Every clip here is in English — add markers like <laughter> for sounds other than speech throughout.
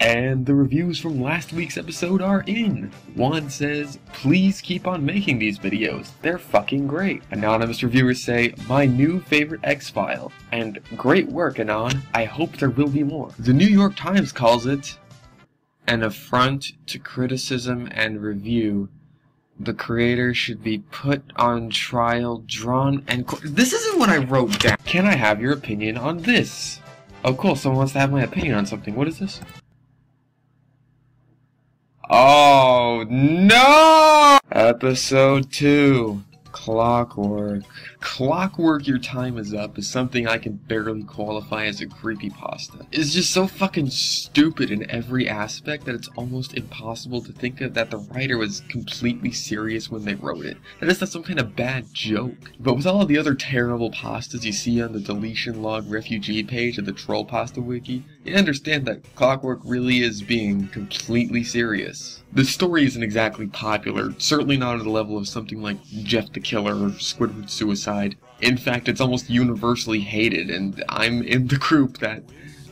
And the reviews from last week's episode are in. One says, please keep on making these videos. They're fucking great. Anonymous reviewers say, my new favorite X-File. And great work, Anon. I hope there will be more. The New York Times calls it an affront to criticism and review. The creator should be put on trial, drawn, and... This isn't what I wrote down. Can I have your opinion on this? Oh cool, someone wants to have my opinion on something. What is this? Oh, no! Episode 2. Clockwork. Clockwork Your Time Is Up is something I can barely qualify as a creepypasta. It's just so fucking stupid in every aspect that it's almost impossible to think of that the writer was completely serious when they wrote it. That is not some kind of bad joke. But with all the other terrible pastas you see on the deletion log refugee page of the Troll Pasta Wiki, you understand that Clockwork really is being completely serious. The story isn't exactly popular, certainly not at the level of something like Jeff the Killer or Squidward Suicide in fact, it's almost universally hated, and I'm in the group that,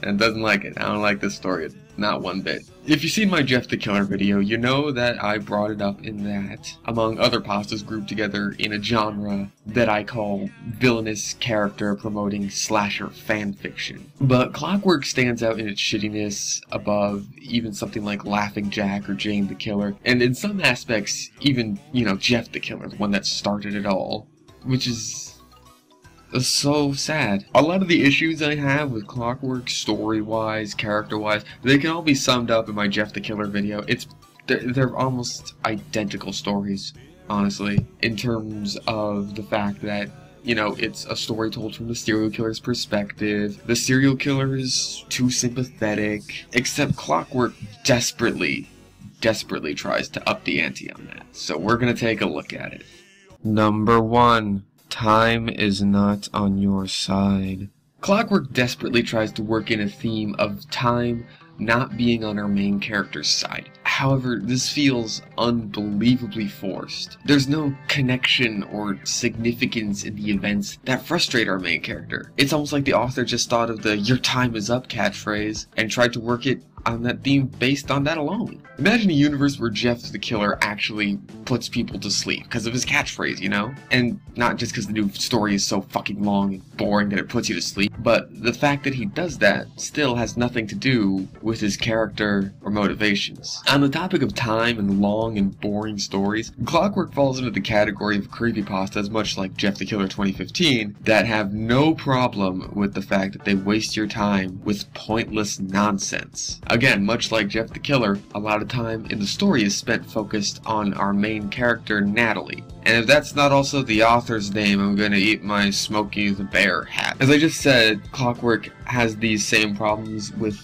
that doesn't like it. I don't like this story, not one bit. If you've seen my Jeff the Killer video, you know that I brought it up in that, among other pastas grouped together in a genre that I call villainous character promoting slasher fanfiction. But Clockwork stands out in its shittiness above even something like Laughing Jack or Jane the Killer, and in some aspects, even, you know, Jeff the Killer, the one that started it all which is so sad. A lot of the issues I have with Clockwork, story-wise, character-wise, they can all be summed up in my Jeff the Killer video. It's they're, they're almost identical stories, honestly, in terms of the fact that you know, it's a story told from the serial killer's perspective. The serial killer is too sympathetic, except Clockwork desperately, desperately tries to up the ante on that. So we're gonna take a look at it. Number 1. Time is not on your side. Clockwork desperately tries to work in a theme of time not being on our main character's side. However, this feels unbelievably forced. There's no connection or significance in the events that frustrate our main character. It's almost like the author just thought of the your time is up catchphrase and tried to work it on that theme based on that alone. Imagine a universe where Jeff the Killer actually puts people to sleep because of his catchphrase, you know? And not just because the new story is so fucking long and boring that it puts you to sleep, but the fact that he does that still has nothing to do with his character or motivations. On the topic of time and long and boring stories, Clockwork falls into the category of creepypastas much like Jeff the Killer 2015 that have no problem with the fact that they waste your time with pointless nonsense. Again, much like Jeff the Killer, a lot of time in the story is spent focused on our main character, Natalie. And if that's not also the author's name, I'm gonna eat my Smokey the Bear hat. As I just said, Clockwork has these same problems with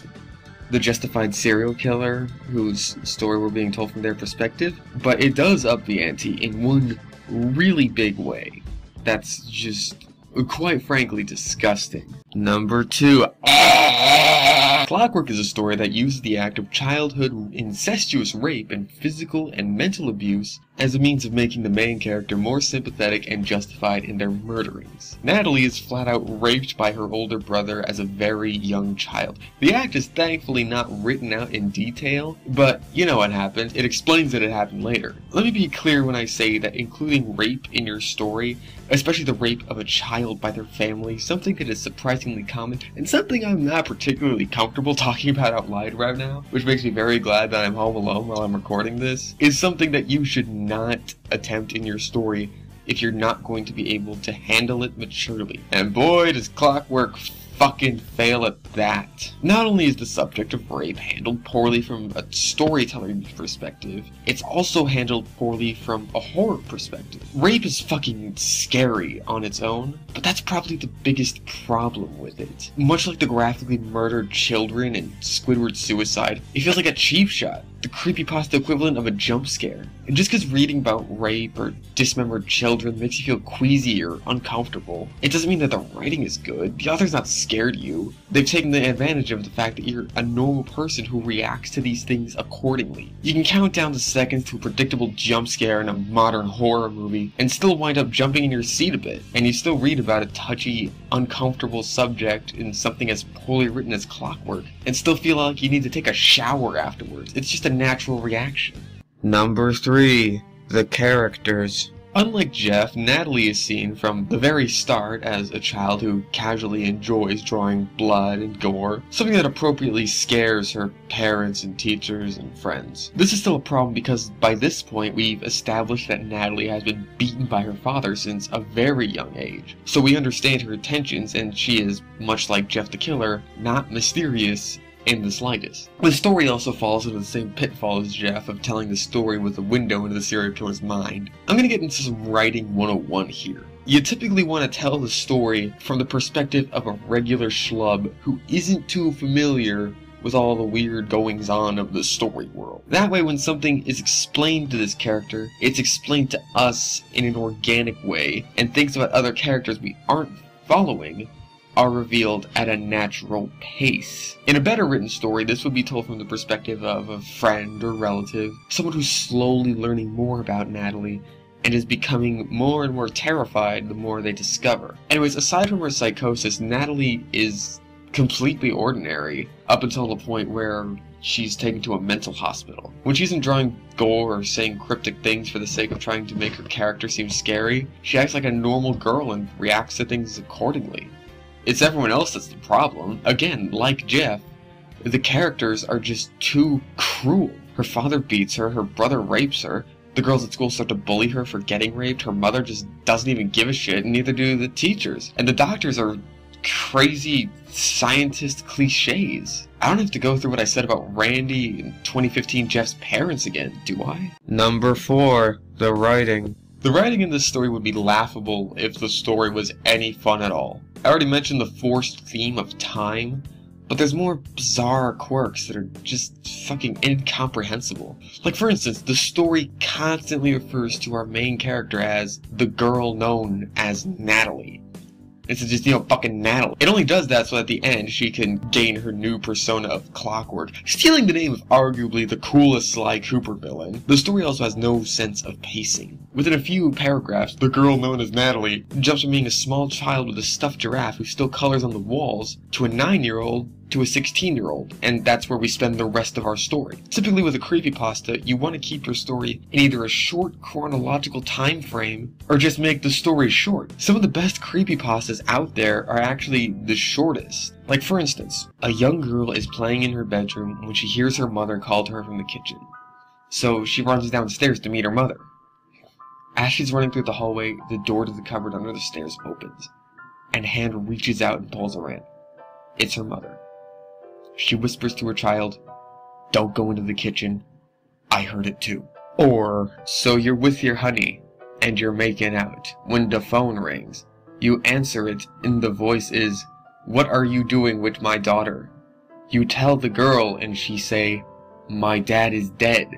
the justified serial killer whose story we're being told from their perspective, but it does up the ante in one really big way. That's just quite frankly disgusting. Number two. <laughs> Clockwork is a story that uses the act of childhood incestuous rape and physical and mental abuse as a means of making the main character more sympathetic and justified in their murderings. Natalie is flat out raped by her older brother as a very young child. The act is thankfully not written out in detail, but you know what happened. It explains that it happened later. Let me be clear when I say that including rape in your story, especially the rape of a child by their family, something that is surprisingly common, and something I'm not particularly comfortable <laughs> talking about out loud right now, which makes me very glad that I'm home alone while I'm recording this, is something that you should not attempt in your story if you're not going to be able to handle it maturely. And boy, does Clockwork fucking fail at that. Not only is the subject of rape handled poorly from a storytelling perspective, it's also handled poorly from a horror perspective. Rape is fucking scary on its own, but that's probably the biggest problem with it. Much like the graphically murdered children in Squidward's Suicide, it feels like a cheap shot the creepypasta equivalent of a jump scare. And just because reading about rape or dismembered children makes you feel queasy or uncomfortable, it doesn't mean that the writing is good. The author's not scared you. They've taken the advantage of the fact that you're a normal person who reacts to these things accordingly. You can count down the seconds to a predictable jump scare in a modern horror movie and still wind up jumping in your seat a bit, and you still read about a touchy, uncomfortable subject in something as poorly written as clockwork, and still feel like you need to take a shower afterwards. It's just a natural reaction. Number 3. The characters. Unlike Jeff, Natalie is seen from the very start as a child who casually enjoys drawing blood and gore, something that appropriately scares her parents and teachers and friends. This is still a problem because by this point we've established that Natalie has been beaten by her father since a very young age. So we understand her intentions and she is, much like Jeff the Killer, not mysterious in the slightest. The story also falls into the same pitfall as Jeff of telling the story with a window into the serial killer's mind. I'm gonna get into some writing 101 here. You typically want to tell the story from the perspective of a regular schlub who isn't too familiar with all the weird goings on of the story world. That way, when something is explained to this character, it's explained to us in an organic way, and things about other characters we aren't following are revealed at a natural pace. In a better written story, this would be told from the perspective of a friend or relative, someone who's slowly learning more about Natalie and is becoming more and more terrified the more they discover. Anyways, aside from her psychosis, Natalie is completely ordinary up until the point where she's taken to a mental hospital. When she isn't drawing gore or saying cryptic things for the sake of trying to make her character seem scary, she acts like a normal girl and reacts to things accordingly. It's everyone else that's the problem. Again, like Jeff, the characters are just too cruel. Her father beats her, her brother rapes her, the girls at school start to bully her for getting raped, her mother just doesn't even give a shit, and neither do the teachers. And the doctors are crazy scientist cliches. I don't have to go through what I said about Randy and 2015 Jeff's parents again, do I? Number 4. The writing. The writing in this story would be laughable if the story was any fun at all. I already mentioned the forced theme of time, but there's more bizarre quirks that are just fucking incomprehensible. Like, for instance, the story constantly refers to our main character as the girl known as Natalie. It's just, you know, fucking Natalie. It only does that so at the end she can gain her new persona of Clockwork, stealing the name of arguably the coolest Sly Cooper villain. The story also has no sense of pacing. Within a few paragraphs, the girl known as Natalie jumps from being a small child with a stuffed giraffe who still colors on the walls to a nine-year-old to a 16 year old, and that's where we spend the rest of our story. Typically with a creepypasta, you want to keep your story in either a short chronological time frame or just make the story short. Some of the best creepypastas out there are actually the shortest. Like for instance, a young girl is playing in her bedroom when she hears her mother call to her from the kitchen. So she runs downstairs to meet her mother. As she's running through the hallway, the door to the cupboard under the stairs opens, and a hand reaches out and pulls her in. It's her mother. She whispers to her child, Don't go into the kitchen. I heard it too. Or, so you're with your honey, and you're making out. When the phone rings, you answer it, and the voice is, What are you doing with my daughter? You tell the girl, and she say, My dad is dead.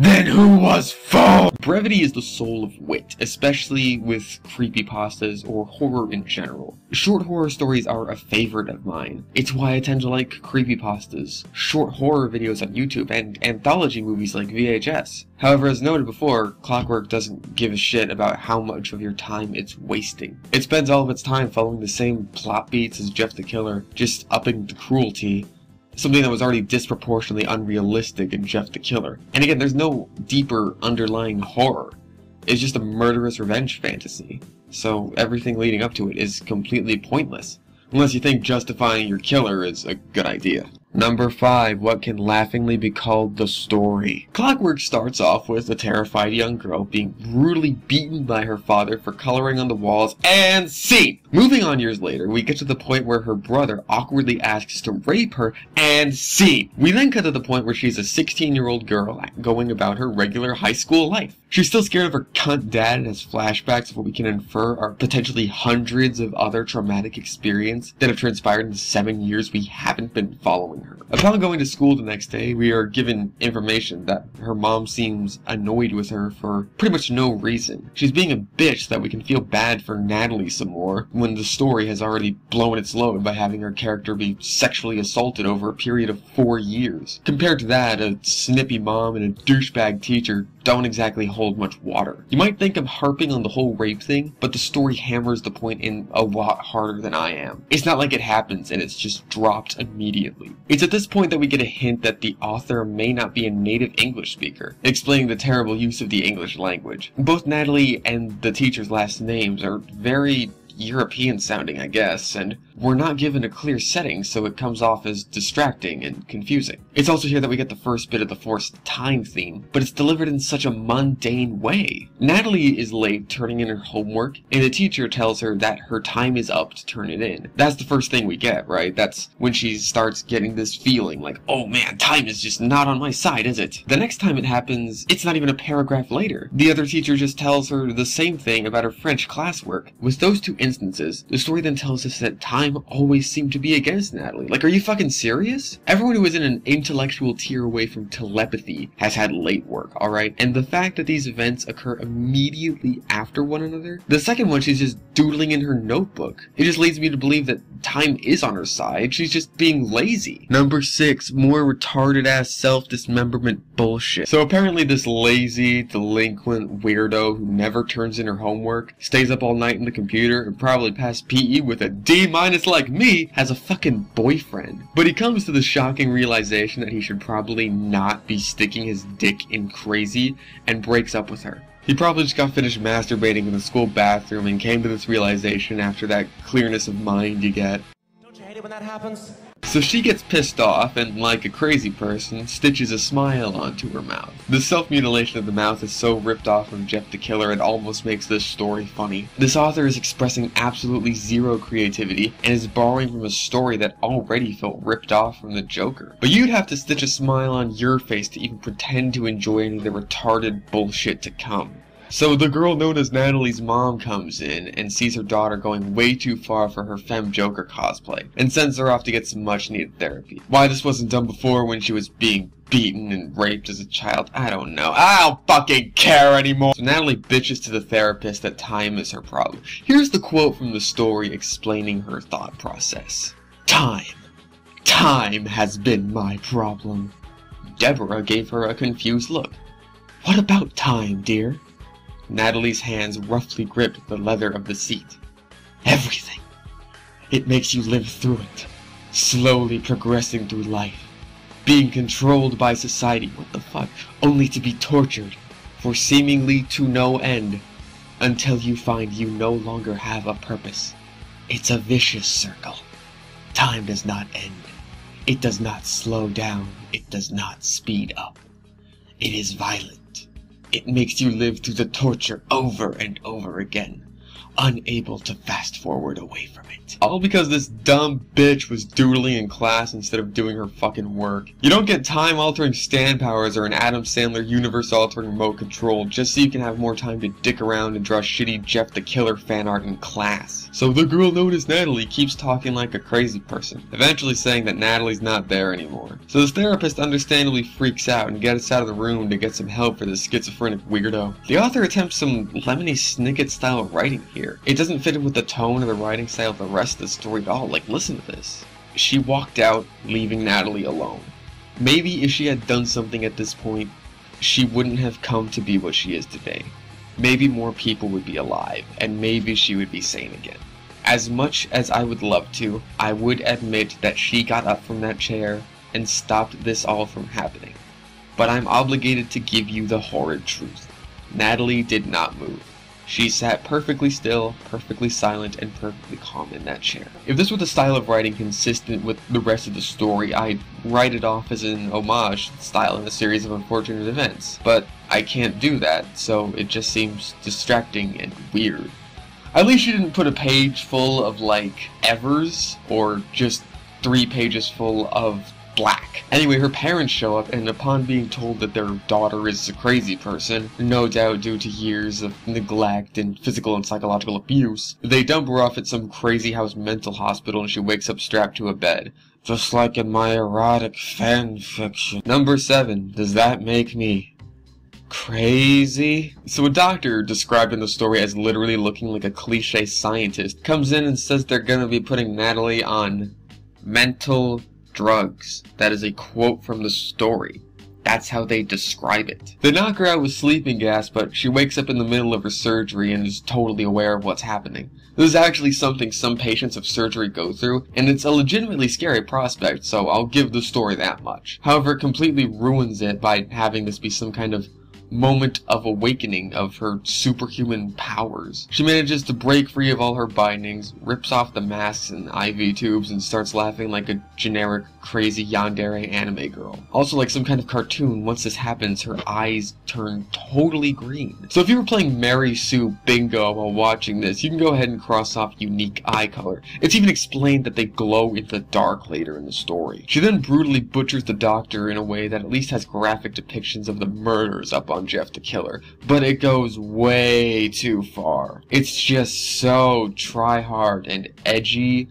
Then who was for? Brevity is the soul of wit, especially with creepypastas or horror in general. Short horror stories are a favorite of mine. It's why I tend to like creepypastas, short horror videos on YouTube, and anthology movies like VHS. However, as noted before, Clockwork doesn't give a shit about how much of your time it's wasting. It spends all of its time following the same plot beats as Jeff the Killer, just upping the cruelty, something that was already disproportionately unrealistic in Jeff the Killer. And again, there's no deeper underlying horror. It's just a murderous revenge fantasy. So everything leading up to it is completely pointless. Unless you think justifying your killer is a good idea. Number 5. What can laughingly be called the story? Clockwork starts off with a terrified young girl being brutally beaten by her father for coloring on the walls, and scene! Moving on years later, we get to the point where her brother awkwardly asks to rape her, and scene! We then cut to the point where she's a 16 year old girl going about her regular high school life. She's still scared of her cunt dad and has flashbacks of what we can infer are potentially hundreds of other traumatic experiences that have transpired in the seven years we haven't been following her. Upon going to school the next day, we are given information that her mom seems annoyed with her for pretty much no reason. She's being a bitch that we can feel bad for Natalie some more, when the story has already blown its load by having her character be sexually assaulted over a period of four years. Compared to that, a snippy mom and a douchebag teacher don't exactly hold much water. You might think I'm harping on the whole rape thing, but the story hammers the point in a lot harder than I am. It's not like it happens and it's just dropped immediately. It's at this point that we get a hint that the author may not be a native English speaker, explaining the terrible use of the English language. Both Natalie and the teacher's last names are very European sounding, I guess, and we're not given a clear setting, so it comes off as distracting and confusing. It's also here that we get the first bit of the forced time theme, but it's delivered in such a mundane way. Natalie is late turning in her homework, and the teacher tells her that her time is up to turn it in. That's the first thing we get, right? That's when she starts getting this feeling like, oh man, time is just not on my side, is it? The next time it happens, it's not even a paragraph later. The other teacher just tells her the same thing about her French classwork. With those two instances, the story then tells us that time always seemed to be against Natalie. Like, are you fucking serious? Everyone who is in an intellectual tier away from telepathy has had late work, alright? And the fact that these events occur immediately after one another, the second one she's just doodling in her notebook. It just leads me to believe that time is on her side, she's just being lazy. Number six, more retarded ass self dismemberment bullshit. So apparently this lazy, delinquent weirdo who never turns in her homework, stays up all night in the computer, probably passed PE with a D minus like me, has a fucking boyfriend. But he comes to the shocking realization that he should probably not be sticking his dick in crazy and breaks up with her. He probably just got finished masturbating in the school bathroom and came to this realization after that clearness of mind you get. Don't you hate it when that happens? So she gets pissed off and, like a crazy person, stitches a smile onto her mouth. The self-mutilation of the mouth is so ripped off from Jeff the Killer it almost makes this story funny. This author is expressing absolutely zero creativity and is borrowing from a story that already felt ripped off from the Joker. But you'd have to stitch a smile on your face to even pretend to enjoy any of the retarded bullshit to come. So the girl known as Natalie's mom comes in and sees her daughter going way too far for her Femme Joker cosplay and sends her off to get some much needed therapy. Why this wasn't done before when she was being beaten and raped as a child, I don't know. I don't fucking care anymore. So Natalie bitches to the therapist that time is her problem. Here's the quote from the story explaining her thought process. Time. Time has been my problem. Deborah gave her a confused look. What about time, dear? Natalie's hands roughly gripped the leather of the seat. Everything. It makes you live through it, slowly progressing through life, being controlled by society, what the fuck, only to be tortured, for seemingly to no end, until you find you no longer have a purpose. It's a vicious circle. Time does not end. It does not slow down. It does not speed up. It is violent. It makes you live through the torture over and over again, unable to fast forward away from it. All because this dumb bitch was doodling in class instead of doing her fucking work. You don't get time altering stand powers or an Adam Sandler universe altering remote control just so you can have more time to dick around and draw shitty Jeff the Killer fan art in class. So the girl known as Natalie keeps talking like a crazy person, eventually saying that Natalie's not there anymore. So this therapist understandably freaks out and gets out of the room to get some help for this schizophrenic weirdo. The author attempts some Lemony Snicket style writing here. It doesn't fit in with the tone or the writing style of the rest of the story at all. Like, listen to this. She walked out, leaving Natalie alone. Maybe if she had done something at this point, she wouldn't have come to be what she is today. Maybe more people would be alive, and maybe she would be sane again. As much as I would love to, I would admit that she got up from that chair and stopped this all from happening. But I'm obligated to give you the horrid truth. Natalie did not move. She sat perfectly still, perfectly silent, and perfectly calm in that chair. If this were the style of writing consistent with the rest of the story, I'd write it off as an homage style in a series of unfortunate events. But I can't do that, so it just seems distracting and weird. At least she didn't put a page full of, like, evers, or just three pages full of black. Anyway, her parents show up, and upon being told that their daughter is a crazy person, no doubt due to years of neglect and physical and psychological abuse, they dump her off at some crazy house mental hospital and she wakes up strapped to a bed. Just like in my erotic fan fiction. Number 7. Does that make me? crazy. So a doctor, described in the story as literally looking like a cliche scientist, comes in and says they're gonna be putting Natalie on mental drugs. That is a quote from the story. That's how they describe it. They knock her out with sleeping gas, but she wakes up in the middle of her surgery and is totally aware of what's happening. This is actually something some patients of surgery go through, and it's a legitimately scary prospect, so I'll give the story that much. However, it completely ruins it by having this be some kind of moment of awakening of her superhuman powers. She manages to break free of all her bindings, rips off the masks and IV tubes, and starts laughing like a generic, crazy yandere anime girl. Also, like some kind of cartoon, once this happens, her eyes turn totally green. So if you were playing Mary Sue Bingo while watching this, you can go ahead and cross off unique eye color. It's even explained that they glow in the dark later in the story. She then brutally butchers the doctor in a way that at least has graphic depictions of the murders up on Jeff the Killer, but it goes way too far. It's just so try hard and edgy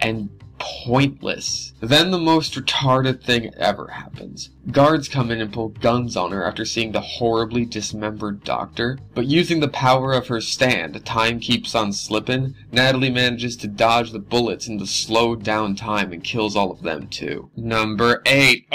and pointless. Then the most retarded thing ever happens. Guards come in and pull guns on her after seeing the horribly dismembered doctor, but using the power of her stand, time keeps on slipping, Natalie manages to dodge the bullets in the slowed down time and kills all of them too. Number 8.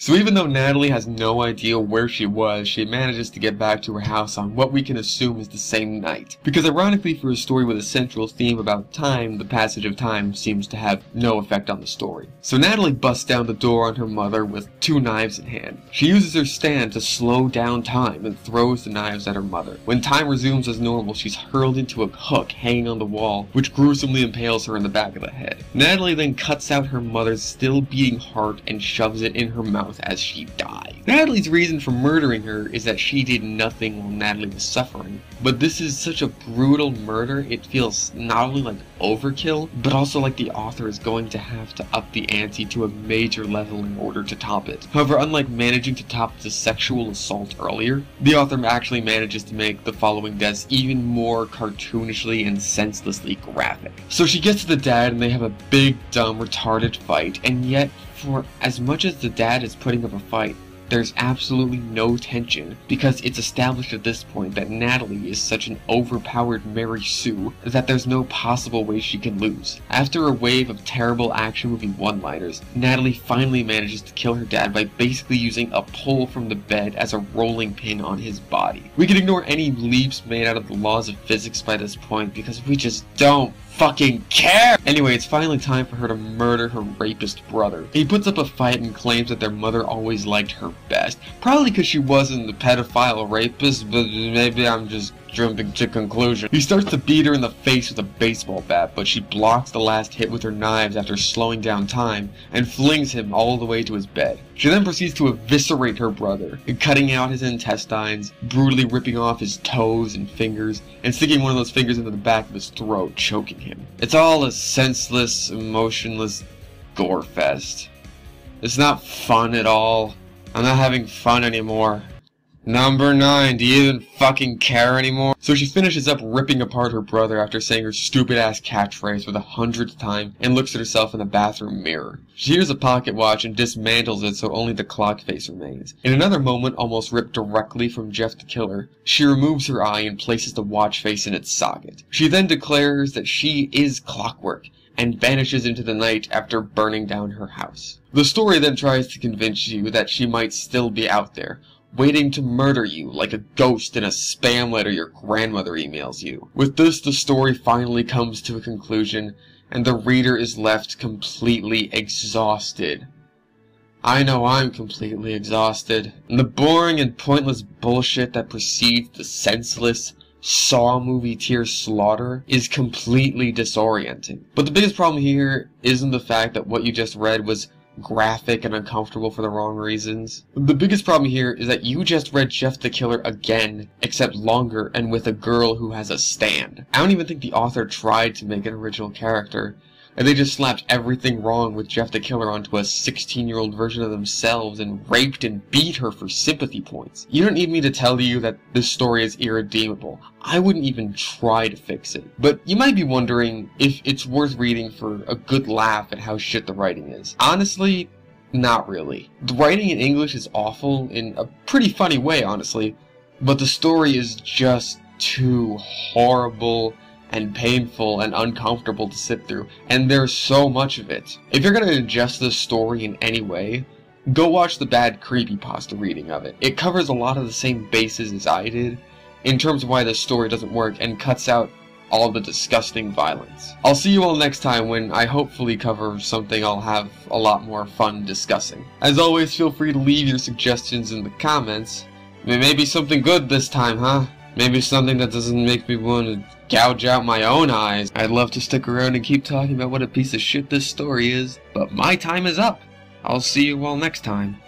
so even though Natalie has no idea where she was, she manages to get back to her house on what we can assume is the same night. Because ironically for a story with a central theme about time, the passage of time seems to have no effect on the story. So Natalie busts down the door on her mother with two knives in hand. She uses her stand to slow down time and throws the knives at her mother. When time resumes as normal, she's hurled into a hook hanging on the wall, which gruesomely impales her in the back of the head. Natalie then cuts out her mother's still beating heart and shoves it in her mouth as she dies. Natalie's reason for murdering her is that she did nothing while Natalie was suffering. But this is such a brutal murder, it feels not only like overkill, but also like the author is going to have to up the ante to a major level in order to top it. However, unlike managing to top the sexual assault earlier, the author actually manages to make the following deaths even more cartoonishly and senselessly graphic. So she gets to the dad and they have a big, dumb, retarded fight, and yet, for as much as the dad is putting up a fight, there's absolutely no tension because it's established at this point that Natalie is such an overpowered Mary Sue that there's no possible way she can lose. After a wave of terrible action movie one-liners, Natalie finally manages to kill her dad by basically using a pole from the bed as a rolling pin on his body. We can ignore any leaps made out of the laws of physics by this point because we just don't fucking care! Anyway, it's finally time for her to murder her rapist brother. He puts up a fight and claims that their mother always liked her best. Probably because she wasn't the pedophile rapist, but maybe I'm just jumping to conclusion. He starts to beat her in the face with a baseball bat, but she blocks the last hit with her knives after slowing down time and flings him all the way to his bed. She then proceeds to eviscerate her brother, cutting out his intestines, brutally ripping off his toes and fingers, and sticking one of those fingers into the back of his throat, choking him. It's all a senseless, emotionless gore fest. It's not fun at all. I'm not having fun anymore. Number 9, do you even fucking care anymore? So she finishes up ripping apart her brother after saying her stupid ass catchphrase for the hundredth time and looks at herself in the bathroom mirror. She hears a pocket watch and dismantles it so only the clock face remains. In another moment, almost ripped directly from Jeff the Killer, she removes her eye and places the watch face in its socket. She then declares that she is clockwork and vanishes into the night after burning down her house. The story then tries to convince you that she might still be out there, waiting to murder you like a ghost in a spam letter your grandmother emails you. With this, the story finally comes to a conclusion, and the reader is left completely exhausted. I know I'm completely exhausted. And the boring and pointless bullshit that precedes the senseless, Saw movie tier slaughter is completely disorienting. But the biggest problem here isn't the fact that what you just read was graphic and uncomfortable for the wrong reasons. The biggest problem here is that you just read Jeff the Killer again, except longer and with a girl who has a stand. I don't even think the author tried to make an original character and they just slapped everything wrong with Jeff the Killer onto a 16-year-old version of themselves and raped and beat her for sympathy points. You don't need me to tell you that this story is irredeemable. I wouldn't even try to fix it. But you might be wondering if it's worth reading for a good laugh at how shit the writing is. Honestly, Not really. The writing in English is awful in a pretty funny way, honestly, but the story is just too horrible and painful and uncomfortable to sit through, and there's so much of it. If you're gonna ingest this story in any way, go watch the bad creepypasta reading of it. It covers a lot of the same bases as I did, in terms of why this story doesn't work, and cuts out all the disgusting violence. I'll see you all next time when I hopefully cover something I'll have a lot more fun discussing. As always, feel free to leave your suggestions in the comments. Maybe something good this time, huh? Maybe something that doesn't make me want to gouge out my own eyes. I'd love to stick around and keep talking about what a piece of shit this story is, but my time is up. I'll see you all next time.